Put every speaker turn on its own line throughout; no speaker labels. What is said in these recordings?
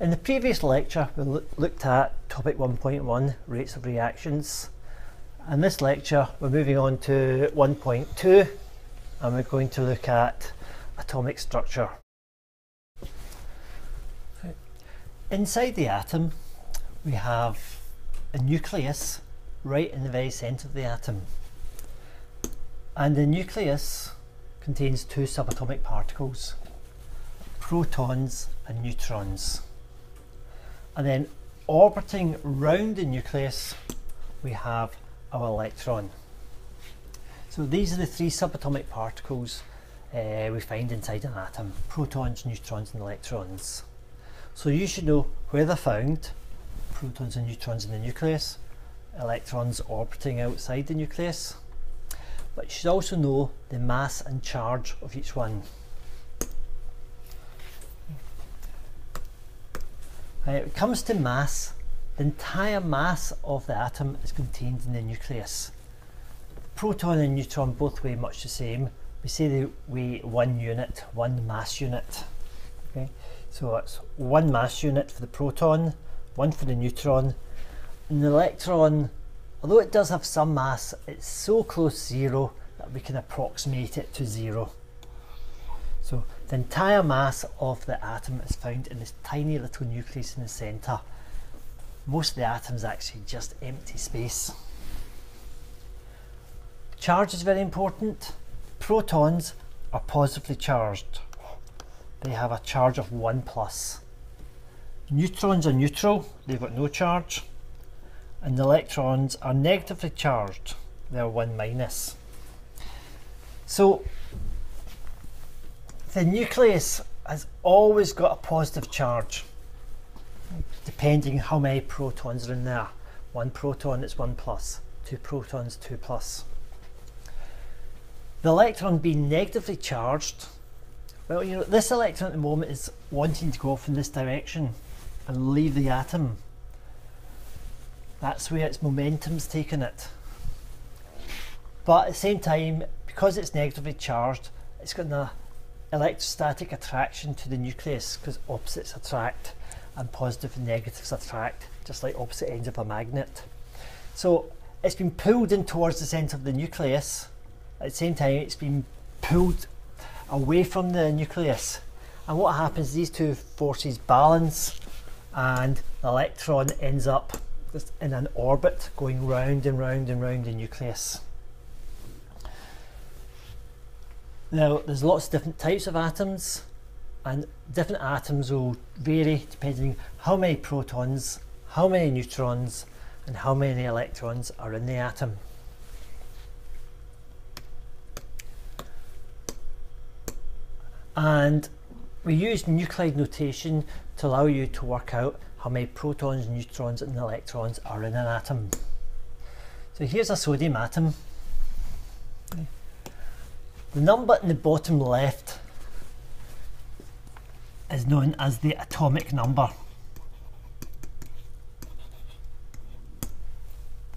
In the previous lecture we looked at topic 1.1 rates of reactions. In this lecture we're moving on to 1.2 and we're going to look at atomic structure. Inside the atom we have a nucleus right in the very centre of the atom and the nucleus contains two subatomic particles protons and neutrons and then orbiting round the nucleus we have our electron. So these are the three subatomic particles uh, we find inside an atom, protons, neutrons and electrons. So you should know where they're found, protons and neutrons in the nucleus, electrons orbiting outside the nucleus, but you should also know the mass and charge of each one. When it comes to mass, the entire mass of the atom is contained in the nucleus. Proton and neutron both weigh much the same. We say they weigh one unit, one mass unit. Okay, so it's one mass unit for the proton, one for the neutron. And the electron, although it does have some mass, it's so close to zero that we can approximate it to zero. The entire mass of the atom is found in this tiny little nucleus in the centre. Most of the atom is actually just empty space. Charge is very important. Protons are positively charged. They have a charge of 1 plus. Neutrons are neutral, they've got no charge. And electrons are negatively charged, they're 1 minus. So the nucleus has always got a positive charge depending how many protons are in there. One proton it's one plus, two protons two plus. The electron being negatively charged, well you know this electron at the moment is wanting to go off in this direction and leave the atom. That's where its momentum's taken it. But at the same time, because it's negatively charged, it's got electrostatic attraction to the nucleus because opposites attract and positive and negatives attract just like opposite ends of a magnet. So it's been pulled in towards the centre of the nucleus at the same time it's been pulled away from the nucleus and what happens these two forces balance and the electron ends up just in an orbit going round and round and round the nucleus. Now, there's lots of different types of atoms, and different atoms will vary depending how many protons, how many neutrons, and how many electrons are in the atom. And we use nuclide notation to allow you to work out how many protons, neutrons, and electrons are in an atom. So here's a sodium atom. The number in the bottom left is known as the atomic number.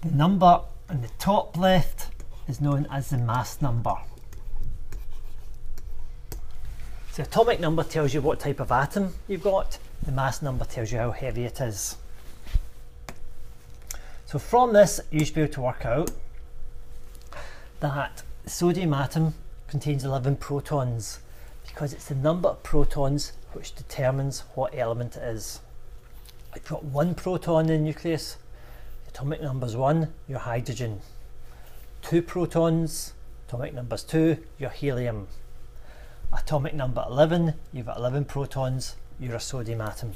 The number in the top left is known as the mass number. So atomic number tells you what type of atom you've got, the mass number tells you how heavy it is. So from this you should be able to work out that sodium atom contains 11 protons because it's the number of protons which determines what element it is. You've got one proton in the nucleus, atomic number is 1, your hydrogen. Two protons, atomic number is 2, your helium. Atomic number 11, you've got 11 protons, you're a sodium atom.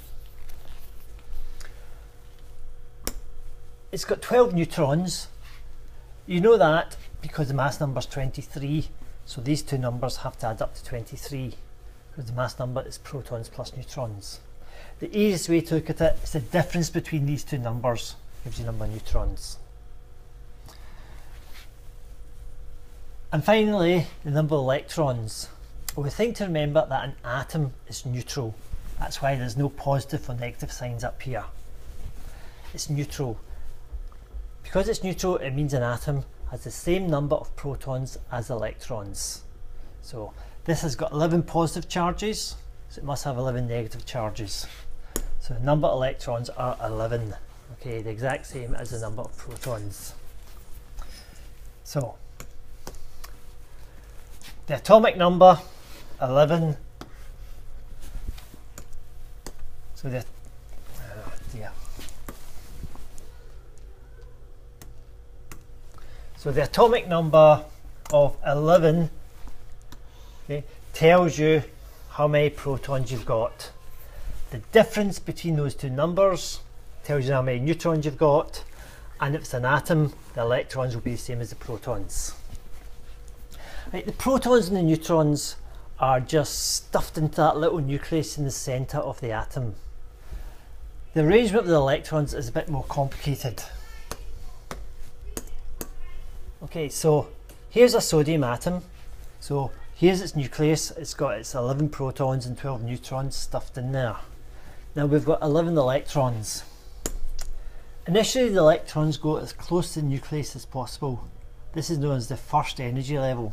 It's got 12 neutrons. You know that because the mass number is 23 so these two numbers have to add up to 23 because the mass number is protons plus neutrons. The easiest way to look at it is the difference between these two numbers gives you the number of neutrons. And finally, the number of electrons. Well, the thing to remember that an atom is neutral. That's why there's no positive or negative signs up here. It's neutral. Because it's neutral, it means an atom has the same number of protons as electrons. So this has got 11 positive charges, so it must have 11 negative charges. So the number of electrons are 11. Okay, the exact same as the number of protons. So the atomic number 11. So the uh, oh dear. So the atomic number of 11 okay, tells you how many protons you've got. The difference between those two numbers tells you how many neutrons you've got and if it's an atom the electrons will be the same as the protons. Right, the protons and the neutrons are just stuffed into that little nucleus in the centre of the atom. The arrangement of the electrons is a bit more complicated. Okay, so here's a sodium atom. So here's its nucleus. It's got its 11 protons and 12 neutrons stuffed in there. Now we've got 11 electrons. Initially the electrons go as close to the nucleus as possible. This is known as the first energy level.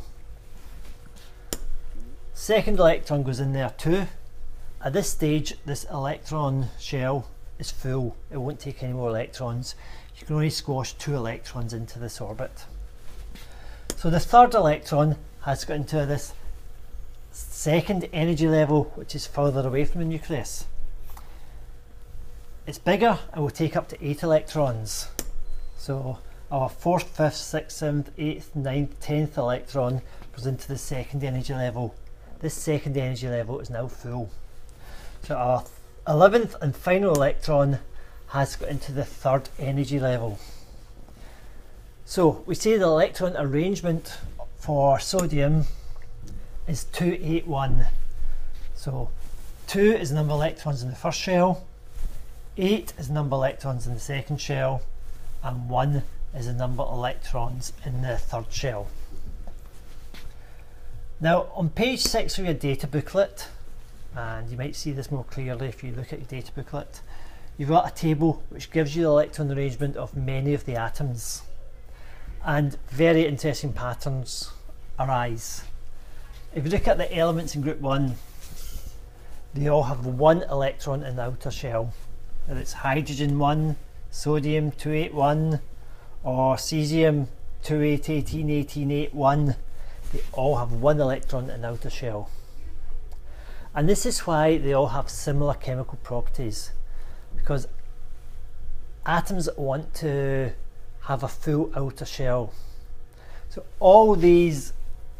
Second electron goes in there too. At this stage this electron shell is full. It won't take any more electrons. You can only squash two electrons into this orbit. So the third electron has got into this second energy level which is further away from the nucleus. It's bigger and will take up to 8 electrons. So our 4th, 5th, 6th, 7th, 8th, ninth, 10th electron goes into the second energy level. This second energy level is now full. So our 11th and final electron has got into the third energy level. So we say the electron arrangement for sodium is 281. So 2 is the number of electrons in the first shell, 8 is the number of electrons in the second shell, and 1 is the number of electrons in the third shell. Now on page 6 of your data booklet, and you might see this more clearly if you look at your data booklet, you've got a table which gives you the electron arrangement of many of the atoms and very interesting patterns arise. If you look at the elements in group 1, they all have one electron in the outer shell. Whether it's hydrogen 1, sodium 281 or cesium 2881881, they all have one electron in the outer shell. And this is why they all have similar chemical properties because atoms want to have a full outer shell. So all these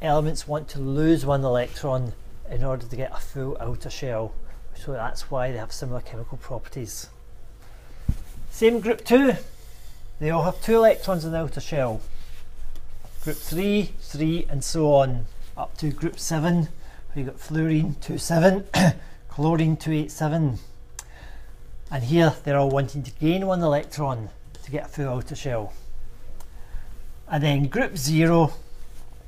elements want to lose one electron in order to get a full outer shell. So that's why they have similar chemical properties. Same group 2, they all have two electrons in the outer shell. Group 3, 3 and so on up to group 7 We've got fluorine 27, chlorine 287. And here they're all wanting to gain one electron to get a full outer shell. And then group 0,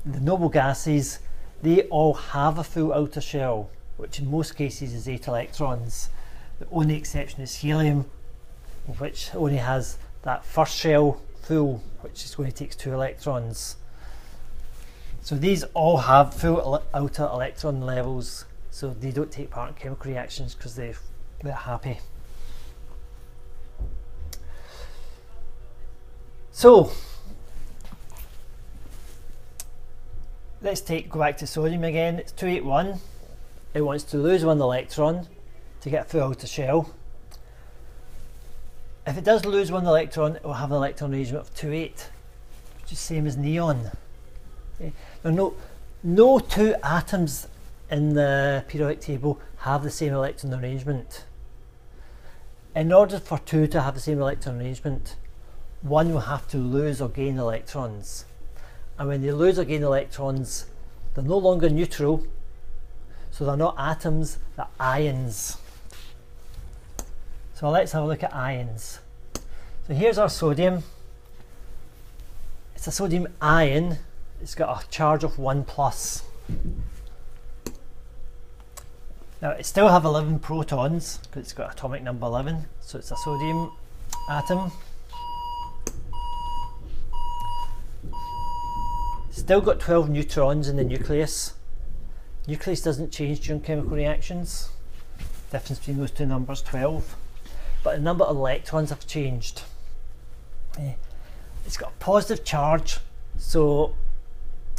the noble gases, they all have a full outer shell, which in most cases is 8 electrons. The only exception is helium, which only has that first shell full, which is going to take 2 electrons. So these all have full outer electron levels, so they don't take part in chemical reactions because they they're happy. So let's take go back to sodium again. It's 281. It wants to lose one electron to get full outer shell. If it does lose one electron, it will have an electron arrangement of 28, which is the same as neon. Okay. Are no, no two atoms in the periodic table have the same electron arrangement. In order for two to have the same electron arrangement, one will have to lose or gain electrons. And when they lose or gain electrons, they're no longer neutral, so they're not atoms, they're ions. So let's have a look at ions. So here's our sodium. It's a sodium ion it's got a charge of 1 plus. Now it still have 11 protons because it's got atomic number 11, so it's a sodium atom. Still got 12 neutrons in the nucleus. Nucleus doesn't change during chemical reactions. Difference between those two numbers 12. but the number of electrons have changed. Uh, it's got a positive charge, so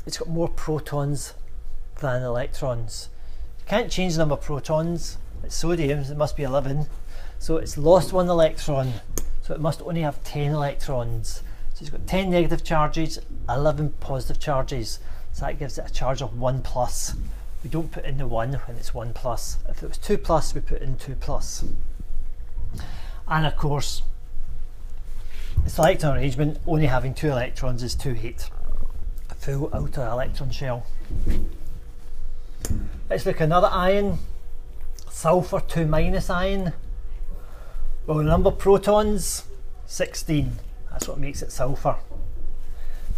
it's got more protons than electrons. You can't change the number of protons. It's sodium, it must be 11. So it's lost one electron, so it must only have 10 electrons. So it's got 10 negative charges, 11 positive charges. So that gives it a charge of 1 plus. We don't put in the 1 when it's 1 plus. If it was 2 plus, we put in 2 plus. And of course, its electron arrangement, only having 2 electrons is 2, 8. A full outer electron shell. Let's look at another ion, sulfur 2 minus ion. Well, the number of protons, 16. That's what makes it sulfur.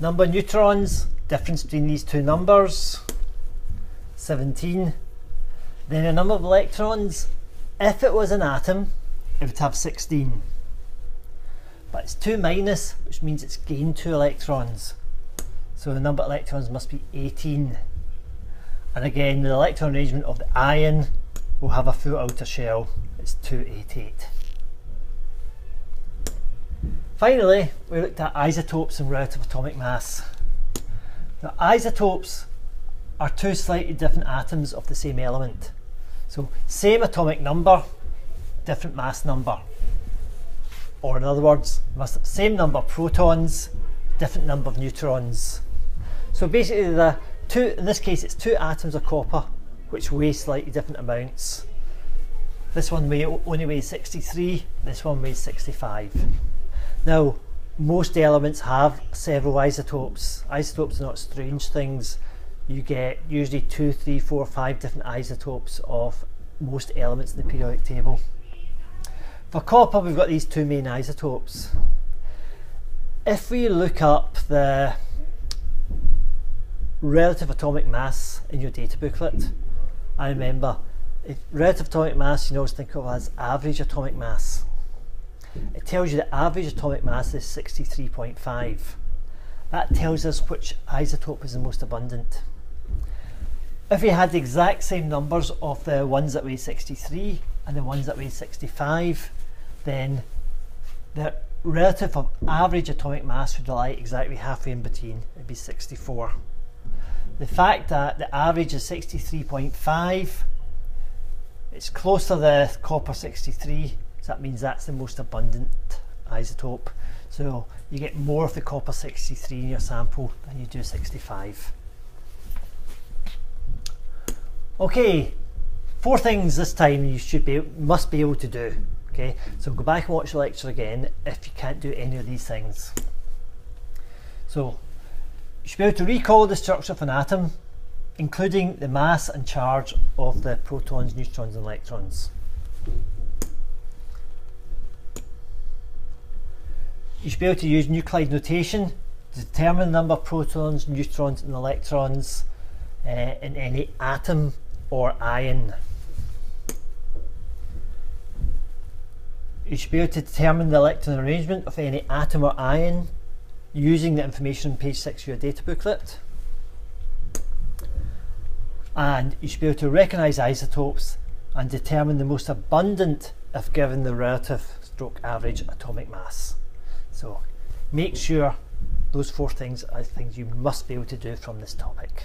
Number of neutrons, difference between these two numbers, 17. Then the number of electrons, if it was an atom, it would have 16. But it's 2 minus, which means it's gained 2 electrons. So the number of electrons must be 18. And again, the electron arrangement of the ion will have a full outer shell. It's 288. Finally, we looked at isotopes and relative atomic mass. Now, isotopes are two slightly different atoms of the same element. So, same atomic number, different mass number. Or in other words, same number of protons, different number of neutrons. So basically the two, in this case it's two atoms of copper which weigh slightly different amounts. This one weigh, only weighs 63, this one weighs 65. Now, most elements have several isotopes. Isotopes are not strange things. You get usually two, three, four, five different isotopes of most elements in the periodic table. For copper, we've got these two main isotopes. If we look up the relative atomic mass in your data booklet, I remember if relative atomic mass you always think of as average atomic mass. It tells you the average atomic mass is 63.5. That tells us which isotope is the most abundant. If we had the exact same numbers of the ones that weigh 63 and the ones that weigh 65, then the relative of average atomic mass would lie exactly halfway in between. It'd be 64. The fact that the average is 63.5, it's close to the copper 63, so that means that's the most abundant isotope. So you get more of the copper 63 in your sample than you do 65. Okay, four things this time you should be must be able to do. Okay, so go back and watch the lecture again if you can't do any of these things. So you should be able to recall the structure of an atom, including the mass and charge of the protons, neutrons and electrons. You should be able to use nuclide notation to determine the number of protons, neutrons and electrons uh, in any atom or ion. You should be able to determine the electron arrangement of any atom or ion using the information on page 6 of your data booklet. And you should be able to recognise isotopes and determine the most abundant if given the relative stroke average atomic mass. So make sure those four things are things you must be able to do from this topic.